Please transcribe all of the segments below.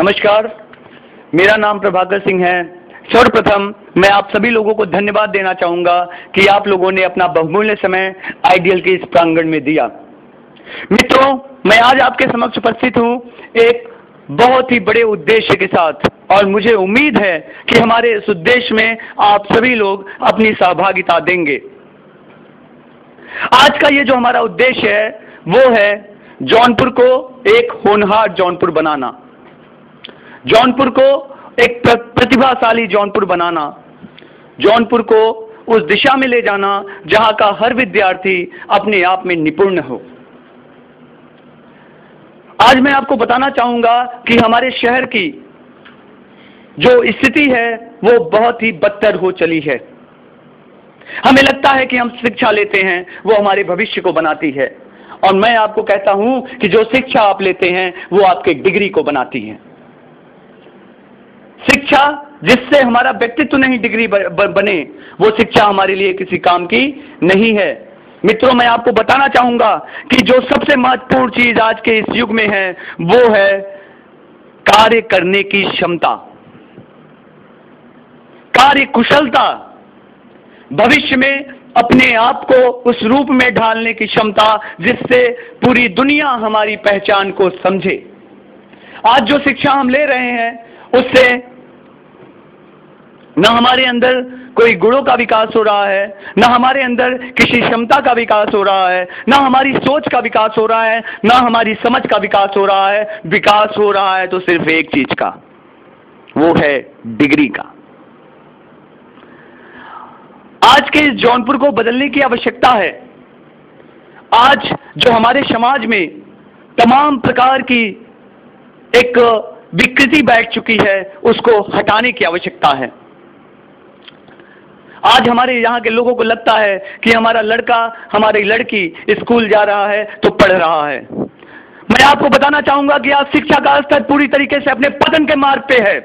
नमस्कार। मेरा नाम प्रभाकर सिंह है। सर्वप्रथम, मैं आप सभी लोगों को धन्यवाद देना चाहूँगा कि आप लोगों ने अपना बहुमूल्य समय आइडियल के इस प्रांगण में दिया। मित्रों, मैं आज आपके समक्ष उपस्थित हूँ एक बहुत ही बड़े उद्देश्य के साथ और मुझे उम्मीद है कि हमारे इस उद्देश्य में आप सभी लोग अपनी सहभागिता देंगे। आज का ये जो हमारा उद्देश्य है, वो है जौनपुर को एक होनहार जौनपुर बनाना। जौनपुर को एक प्रतिभाशाली जौनपुर बनाना, जौनपुर को उस दिशा में ले जाना जहाँ का हर विद्यार्थी अपने आप में निपुण हो। आज मैं आपको बताना चाहूँगा कि हमारे शहर की जो स्थिति है, वो बहुत ही बदतर हो चली है। हमें लगता है कि हम शिक्षा लेते हैं, वो हमारे भविष्य को बनाती है। और मैं आपको कहता हूँ कि जो शिक्षा आप लेते हैं, वो आपके डिग्री को बनाती है। शिक्षा जिससे हमारा व्यक्तित्व नहीं डिग्री बने, वो शिक्षा हमारे लिए किसी काम की नहीं है। मित्रों, मैं आपको बताना चाहूँगा कि जो सबसे महत्वपूर्ण चीज़ आज के इस युग में है, वो है कार्य करने की क्षमता। कार्य कुशलता भविष्य में अपने आप को उस रूप में ढालने की क्षमता जिससे पूरी दुनिया हमारी पहचान को समझे। आज जो शिक्षा हम ले रहे हैं उससे न हमारे अंदर कोई गुणों का विकास हो रहा है, न हमारे अंदर किसी क्षमता का विकास हो रहा है, न हमारी सोच का विकास हो रहा है, न हमारी समझ का विकास हो रहा है। विकास हो रहा है तो सिर्फ़ एक चीज़ का, वो है डिग्री का। आज के इस जौनपुर को बदलने की आवश्यकता है। आज जो हमारे समाज में तमाम प्रकार की एक विकृति बैठ चुकी है, उसको हटाने की आवश्यकता है। आज हमारे यहाँ के लोगों को लगता है कि हमारा लड़का, हमारी लड़की स्कूल जा रहा है तो पढ़ रहा है। मैं आपको बताना चाहूँगा कि आज शिक्षा का स्तर पूरी तरीके से अपने पतन के मार्ग पे है।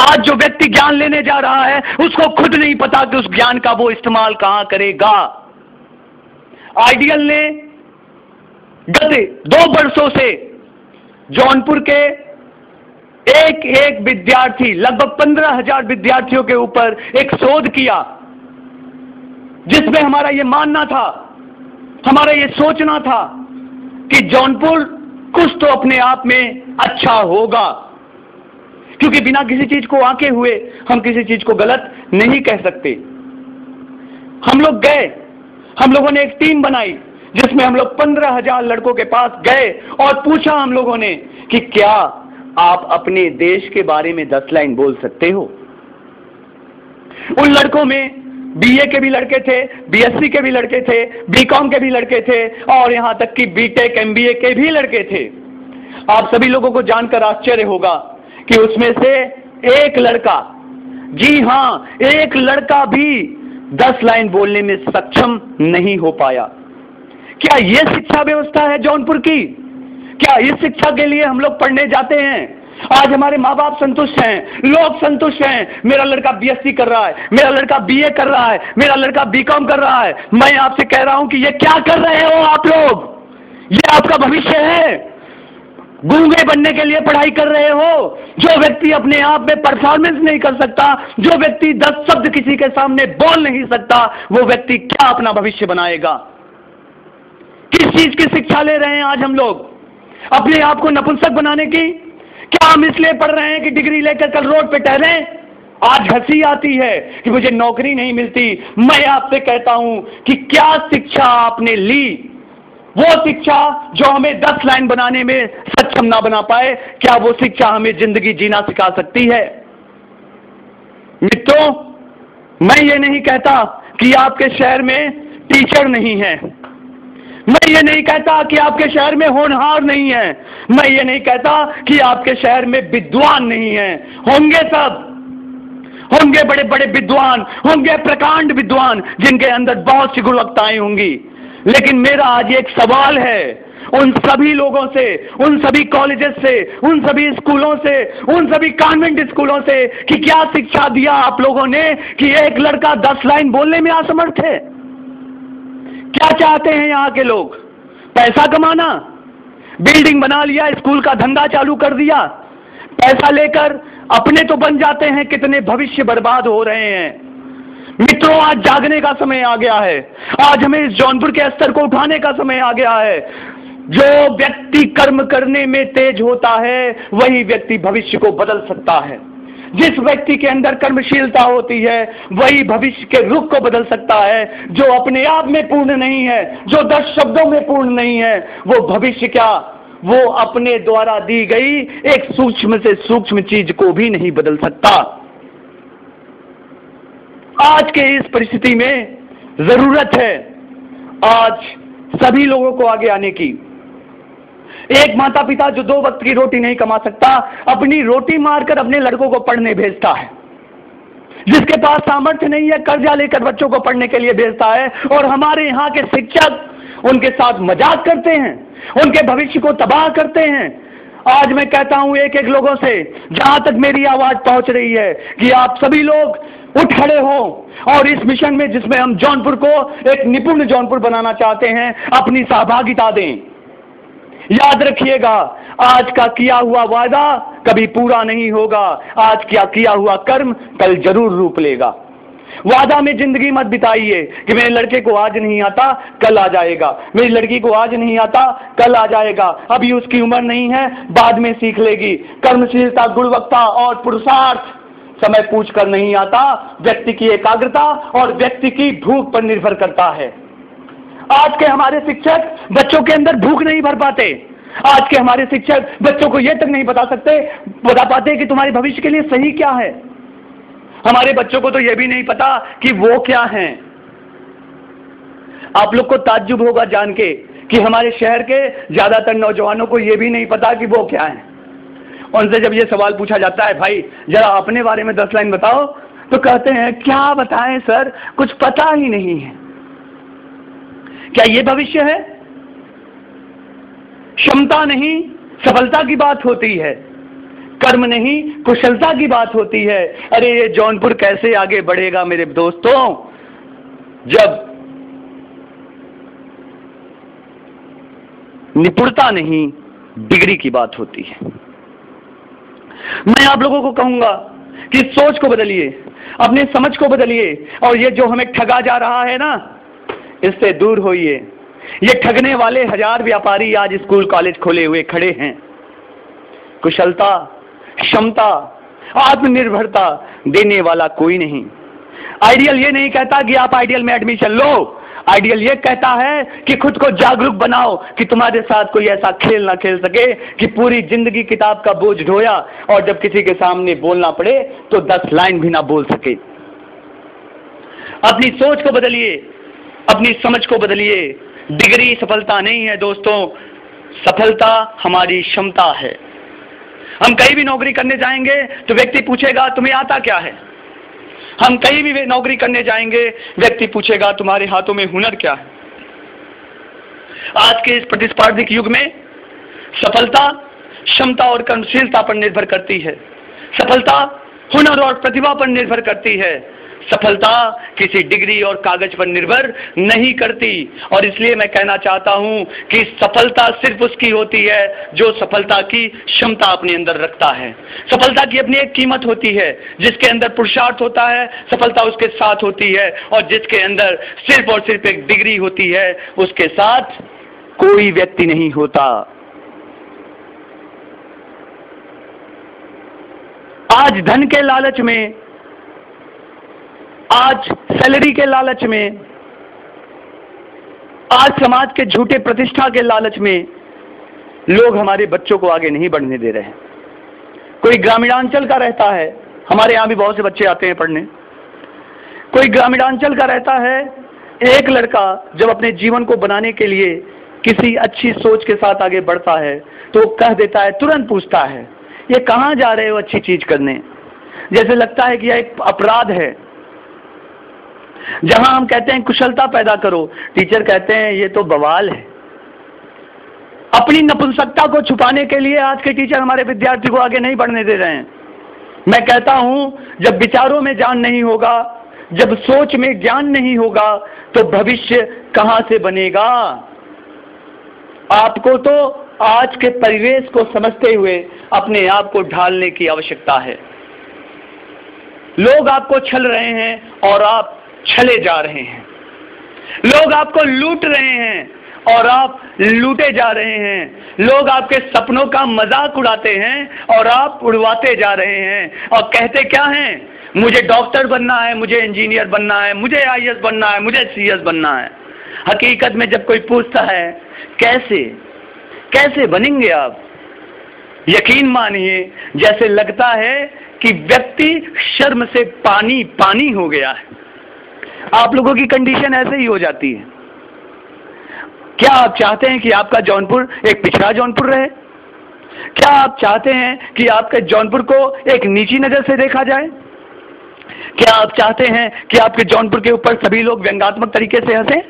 आज जो व्यक्ति ज्ञान लेने जा रहा है, उसको खुद नहीं पता कि उस ज्ञान का वो इस्तेमाल कहाँ करेगा। आइडियल ने गत दो वर्षों से जौनपुर के एक एक विद्यार्थी, लगभग पंद्रह हज़ार विद्यार्थियों के ऊपर एक शोध किया, जिसमें हमारा ये मानना था, हमारा ये सोचना था कि जौनपुर कुछ तो अपने आप में अच्छा होगा। क्योंकि बिना किसी चीज़ को आके हुए हम किसी चीज़ को गलत नहीं कह सकते। हम लोग गए, हम लोगों ने एक टीम बनाई, जिसमें हम लोग पंद्रह हज़ार लड़कों के पास गए और पूछा हम लोगों ने कि क्या आप अपने देश के बारे में दस लाइन बोल सकते हो। उन लड़कों में बीए के भी लड़के थे बीएससी के भी लड़के थे बीकॉम के भी लड़के थे और यहाँ तक कि बीटेक एमबीए के भी लड़के थे। आप सभी लोगों को जानकर आश्चर्य होगा कि उसमें से एक लड़का, जी हाँ, एक लड़का भी दस लाइन बोलने में सक्षम नहीं हो पाया। क्या यह शिक्षा व्यवस्था है जौनपुर की? क्या इस शिक्षा के लिए हम लोग पढ़ने जाते हैं? आज हमारे माँ बाप संतुष्ट हैं, लोग संतुष्ट हैं। मेरा लड़का बीएससी कर रहा है, मेरा लड़का बीए कर रहा है, मेरा लड़का बीकॉम कर रहा है। मैं आपसे कह रहा हूँ कि ये क्या कर रहे हो आप लोग? ये आपका भविष्य है। गूँगे बनने के लिए पढ़ाई कर रहे हो। जो व्यक्ति अपने आप में परफॉर्मेंस नहीं कर सकता, जो व्यक्ति दस शब्द किसी के सामने बोल नहीं सकता, वो व्यक्ति क्या अपना भविष्य बनाएगा? किस चीज़ की शिक्षा ले रहे हैं आज हम लोग? अपने आप को नपुंसक बनाने की? क्या हम इसलिए पढ़ रहे हैं कि डिग्री लेकर कल रोड पे टहले? आज हँसी आती है कि मुझे नौकरी नहीं मिलती। मैं आपसे कहता हूँ कि क्या शिक्षा आपने ली? वो शिक्षा जो हमें दस लाइन बनाने में सक्षम ना बना पाए, क्या वो शिक्षा हमें ज़िंदगी जीना सिखा सकती है? मित्रों, मैं ये नहीं कहता कि आपके शहर में टीचर नहीं है। मैं ये नहीं कहता कि आपके शहर में होनहार नहीं है। मैं ये नहीं कहता कि आपके शहर में विद्वान नहीं है। होंगे सब। होंगे बड़े बड़े विद्वान, होंगे प्रकांड विद्वान, जिनके अंदर बहुत सी गुणवत्ताएँ होंगी। लेकिन मेरा आज एक सवाल है। उन सभी लोगों से, उन सभी कॉलेजेस से, उन सभी स्कूलों से, उन सभी कॉन्वेंट स्कूलों से कि क्या शिक्षा दिया आप लोगों ने कि एक लड़का दस लाइन बोलने में असमर्थ है? क्या चाहते हैं यहाँ के लोग? पैसा कमाना? बिल्डिंग बना लिया, स्कूल का धंधा चालू कर दिया। पैसा लेकर अपने तो बन जाते हैं, कितने भविष्य बर्बाद हो रहे हैं। मित्रों, आज जागने का समय आ गया है। आज हमें इस जौनपुर के स्तर को उठाने का समय आ गया है। जो व्यक्ति कर्म करने में तेज होता है, वही व्यक्ति भविष्य को बदल सकता है। जिस व्यक्ति के अंदर कर्मशीलता होती है, वही भविष्य के रुख को बदल सकता है, जो अपने आप में पूर्ण नहीं है, जो दस शब्दों में पूर्ण नहीं है, वो भविष्य क्या? वो अपने द्वारा दी गई एक सूक्ष्म से सूक्ष्म चीज़ को भी नहीं बदल सकता। आज के इस परिस्थिति में ज़रूरत है आज सभी लोगों को आगे आने की। एक माता पिता जो दो वक्त की रोटी नहीं कमा सकता, अपनी रोटी मारकर अपने लड़कों को पढ़ने भेजता है। जिसके पास सामर्थ्य नहीं है, कर्जा लेकर बच्चों को पढ़ने के लिए भेजता है और हमारे यहाँ के शिक्षक उनके साथ मज़ाक करते हैं, उनके भविष्य को तबाह करते हैं। आज मैं कहता हूँ एक एक लोगों से, जहाँ तक मेरी आवाज़ पहुँच रही है कि आप सभी लोग उठ खड़े हो और इस मिशन में जिसमें हम जौनपुर को एक निपुण जौनपुर बनाना चाहते हैं, अपनी सहभागिता दें। याद रखिएगा, आज का किया हुआ वादा कभी पूरा नहीं होगा। आज क्या किया हुआ कर्म, कल ज़रूर रूप लेगा। वादा में ज़िंदगी मत बिताइए कि मेरे लड़के को आज नहीं आता, कल आ जाएगा। मेरी लड़की को आज नहीं आता, कल आ जाएगा। अभी उसकी उम्र नहीं है, बाद में सीख लेगी। कर्मशीलता, गुणवत्ता और पुरुषार्थ समय पूछ कर नहीं आता। व्यक्ति की एकाग्रता और व्यक्ति की भूख पर निर्भर करता है। आज के हमारे शिक्षक बच्चों के अंदर भूख नहीं भर पाते। आज के हमारे शिक्षक बच्चों को यह तक नहीं बता सकते, बता पाते कि तुम्हारे भविष्य के लिए सही क्या है। हमारे बच्चों को तो यह भी नहीं पता कि वो क्या है। आप लोग को ताज्जुब होगा जान के कि हमारे शहर के ज़्यादातर नौजवानों को यह भी नहीं पता कि वो क्या है। उनसे जब ये सवाल पूछा जाता है, भाई, जरा अपने बारे में दस लाइन बताओ। तो कहते हैं, क्या बताएँ सर, कुछ पता ही नहीं है। क्या यह भविष्य है? क्षमता नहीं, सफलता की बात होती है। कर्म नहीं, कुशलता की बात होती है। अरे, ये जौनपुर कैसे आगे बढ़ेगा मेरे दोस्तों? जब निपुणता नहीं, डिग्री की बात होती है। मैं आप लोगों को कहूँगा कि सोच को बदलिए, अपने समझ को बदलिए। और ये जो हमें ठगा जा रहा है ना इससे दूर होइए। ये ठगने वाले हज़ार व्यापारी आज स्कूल कॉलेज खोले हुए खड़े हैं। कुशलता, क्षमता, आत्मनिर्भरता देने वाला कोई नहीं। आइडियल ये नहीं कहता कि आप आइडियल में एडमिशन लो। आइडियल ये कहता है कि खुद को जागरूक बनाओ कि तुम्हारे साथ कोई ऐसा खेल ना खेल सके कि पूरी ज़िंदगी किताब का बोझ ढोया और जब किसी के सामने बोलना पड़े तो दस लाइन भी ना बोल सके। अपनी सोच को बदलिए। अपनी समझ को बदलिए। डिग्री सफलता नहीं है दोस्तों। सफलता हमारी क्षमता है। हम कहीं भी नौकरी करने जाएँगे तो व्यक्ति पूछेगा, तुम्हें आता क्या है? हम कहीं भी नौकरी करने जाएँगे, व्यक्ति पूछेगा, तुम्हारे हाथों में हुनर क्या है? आज के इस प्रतिस्पर्धिक युग में सफलता क्षमता और कर्मशीलता पर निर्भर करती है। सफलता हुनर और प्रतिभा पर निर्भर करती है। सफलता किसी डिग्री और कागज़ पर निर्भर नहीं करती। और इसलिए मैं कहना चाहता हूँ कि सफलता सिर्फ़ उसकी होती है जो सफलता की क्षमता अपने अंदर रखता है। सफलता की अपनी एक कीमत होती है, जिसके अंदर पुरुषार्थ होता है, सफलता उसके साथ होती है, और जिसके अंदर सिर्फ़ और सिर्फ़ एक डिग्री होती है, उसके साथ कोई व्यक्ति नहीं होता। आज धन के लालच में आज सैलरी के लालच में, आज समाज के झूठे प्रतिष्ठा के लालच में लोग हमारे बच्चों को आगे नहीं बढ़ने दे रहे हैं। कोई ग्रामीणांचल का रहता है, हमारे यहाँ भी बहुत से बच्चे आते हैं पढ़ने। कोई ग्रामीणांचल का रहता है, एक लड़का जब अपने जीवन को बनाने के लिए किसी अच्छी सोच के साथ आगे बढ़ता है तो कह देता है, तुरंत पूछता है, ये कहाँ जा रहे हो अच्छी चीज़ करने? जैसे लगता है कि यह एक अपराध है। जहाँ हम कहते हैं कुशलता पैदा करो टीचर कहते हैं, ये तो बवाल है। अपनी नपुंसकता को छुपाने के लिए आज के टीचर हमारे विद्यार्थी को आगे नहीं बढ़ने दे रहे हैं। मैं कहता हूँ, जब विचारों में जान नहीं होगा, जब सोच में ज्ञान नहीं होगा तो भविष्य कहाँ से बनेगा? आपको तो आज के परिवेश को समझते हुए अपने आप को ढालने की आवश्यकता है। लोग आपको छल रहे हैं और आप छले जा रहे हैं। लोग आपको लूट रहे हैं और आप लूटे जा रहे हैं। लोग आपके सपनों का मज़ाक उड़ाते हैं और आप उड़वाते जा रहे हैं। और कहते क्या हैं? मुझे डॉक्टर बनना है, मुझे इंजीनियर बनना है, मुझे आई बनना है, मुझे सी बनना है। हकीकत में जब कोई पूछता है, कैसे? कैसे बनेंगे आप? यकीन मानिए, जैसे लगता है कि व्यक्ति शर्म से पानी पानी हो गया है। आप लोगों की कंडीशन ऐसे ही हो जाती है। क्या आप चाहते हैं कि आपका जौनपुर एक पिछड़ा जौनपुर रहे? क्या आप चाहते हैं कि आपके जौनपुर को एक नीची नज़र से देखा जाए? क्या आप चाहते हैं कि आपके जौनपुर के ऊपर सभी लोग व्यंगात्मक तरीके से हंसे?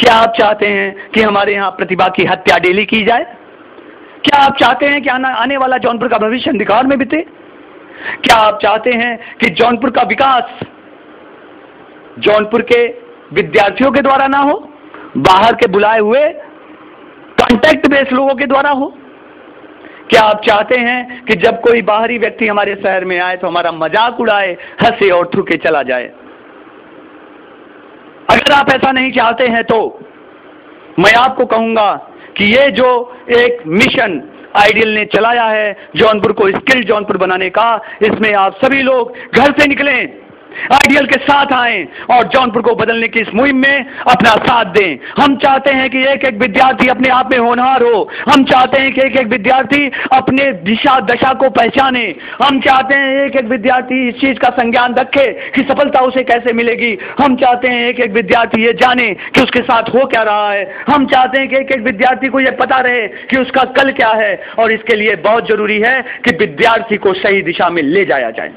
क्या आप चाहते हैं कि हमारे यहाँ प्रतिभा की हत्या डेली की जाए? क्या आप चाहते हैं कि आना, आने वाला जौनपुर का भविष्य अंधिकार में बीते? क्या आप चाहते हैं कि जौनपुर का विकास जौनपुर के विद्यार्थियों के द्वारा ना हो, बाहर के बुलाए हुए कॉन्टैक्ट बेस्ड लोगों के द्वारा हो। क्या आप चाहते हैं कि जब कोई बाहरी व्यक्ति हमारे शहर में आए तो हमारा मज़ाक उड़ाए, हंसे और थूके चला जाए? अगर आप ऐसा नहीं चाहते हैं तो मैं आपको कहूँगा कि ये जो एक मिशन आइडियल ने चलाया है, जौनपुर को स्किल जौनपुर बनाने का, इसमें आप सभी लोग घर से निकलें। आइडियल के साथ आए और जौनपुर को बदलने की इस मुहिम में अपना साथ दें। हम चाहते हैं कि एक एक विद्यार्थी अपने आप में होनहार हो। हम चाहते हैं कि एक एक विद्यार्थी अपने दिशा, दशा को पहचाने। हम चाहते हैं एक एक विद्यार्थी इस चीज़ का संज्ञान रखे कि सफलता उसे कैसे मिलेगी। हम चाहते हैं एक एक विद्यार्थी ये जाने कि उसके साथ हो क्या रहा है। हम चाहते हैं कि एक एक विद्यार्थी को यह पता रहे कि उसका कल क्या है और इसके लिए बहुत ज़रूरी है कि विद्यार्थी को सही दिशा में ले जाया जाए।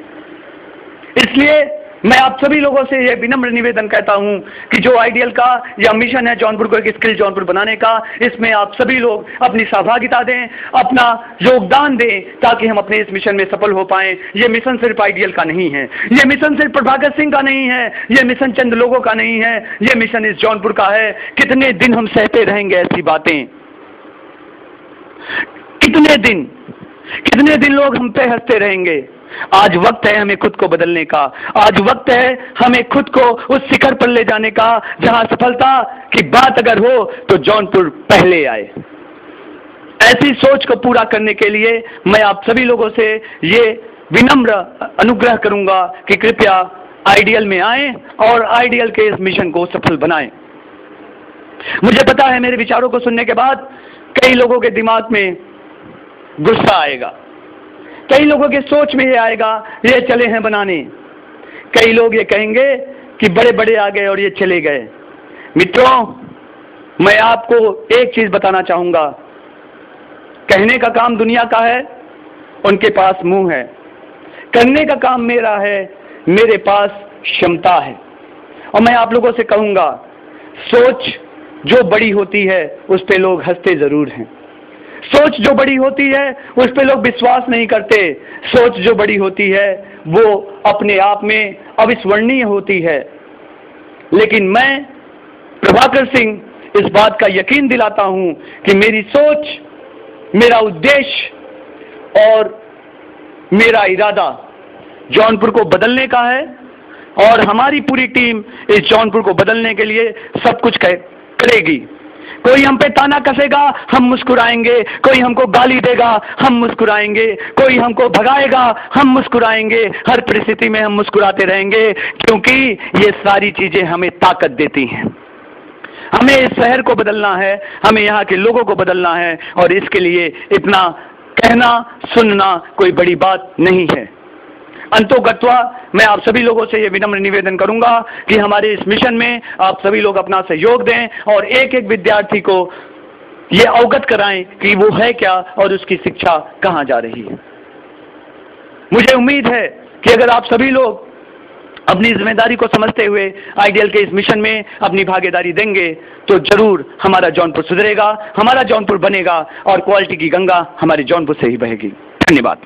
इसलिए मैं आप सभी लोगों से यह विनम्र निवेदन कहता हूँ कि जो आइडियल का या मिशन है जौनपुर को एक स्किल जौनपुर बनाने का, इसमें आप सभी लोग अपनी सहभागिता दें, अपना योगदान दें, ताकि हम अपने इस मिशन में सफल हो पाए। ये मिशन सिर्फ़ आइडियल का नहीं है। ये मिशन सिर्फ़ प्रभाकर सिंह का नहीं है। ये मिशन चंद लोगों का नहीं है। ये मिशन इस जौनपुर का है। कितने दिन हम सहते रहेंगे ऐसी बातें? कितने दिन? कितने दिन लोग हम पे हँसते रहेंगे? आज वक्त है हमें खुद को बदलने का। आज वक्त है हमें खुद को उस शिखर पर ले जाने का, जहाँ सफलता की बात अगर हो तो जौनपुर पहले आए। ऐसी सोच को पूरा करने के लिए मैं आप सभी लोगों से ये विनम्र अनुग्रह करूँगा कि कृपया आइडियल में आए और आइडियल के इस मिशन को सफल बनाएँ। मुझे पता है मेरे विचारों को सुनने के बाद कई लोगों के दिमाग में गुस्सा आएगा। कई लोगों के सोच में ये आएगा, ये चले हैं बनाने। कई लोग ये कहेंगे कि बड़े बड़े आ गए और ये चले गए। मित्रों, मैं आपको एक चीज़ बताना चाहूँगा। कहने का काम दुनिया का है, उनके पास मुँह है। करने का काम मेरा है, मेरे पास क्षमता है। और मैं आप लोगों से कहूँगा, सोच जो बड़ी होती है, उस पर लोग हँसते ज़रूर हैं। सोच जो बड़ी होती है, उस पर लोग विश्वास नहीं करते। सोच जो बड़ी होती है, वो अपने आप में अविस्मरणीय होती है। लेकिन मैं, प्रभाकर सिंह, इस बात का यकीन दिलाता हूँ कि मेरी सोच, मेरा उद्देश्य और मेरा इरादा जौनपुर को बदलने का है और हमारी पूरी टीम इस जौनपुर को बदलने के लिए सब कुछ करेगी। कोई हम पे ताना कसेगा, हम मुस्कुराएँगे। कोई हमको गाली देगा, हम मुस्कुराएँगे। कोई हमको भगाएगा, हम मुस्कुराएँगे। हर परिस्थिति में हम मुस्कुराते रहेंगे, क्योंकि ये सारी चीज़ें हमें ताकत देती हैं। हमें इस शहर को बदलना है, हमें यहाँ के लोगों को बदलना है, और इसके लिए इतना कहना, सुनना कोई बड़ी बात नहीं है। अंतोगत्वा मैं आप सभी लोगों से यह विनम्र निवेदन करूँगा कि हमारे इस मिशन में आप सभी लोग अपना सहयोग दें और एक एक विद्यार्थी को ये अवगत कराएँ कि वो है क्या और उसकी शिक्षा कहाँ जा रही है। मुझे उम्मीद है कि अगर आप सभी लोग अपनी ज़िम्मेदारी को समझते हुए आइडियल के इस मिशन में अपनी भागीदारी देंगे तो ज़रूर हमारा जौनपुर सुधरेगा, हमारा जौनपुर बनेगा और क्वालिटी की गंगा हमारे जौनपुर से ही बहेगी। धन्यवाद।